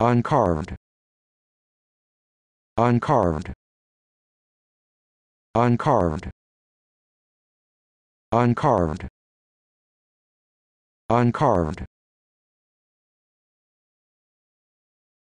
uncarved. Uncarved. Uncarved. Uncarved. Uncarved.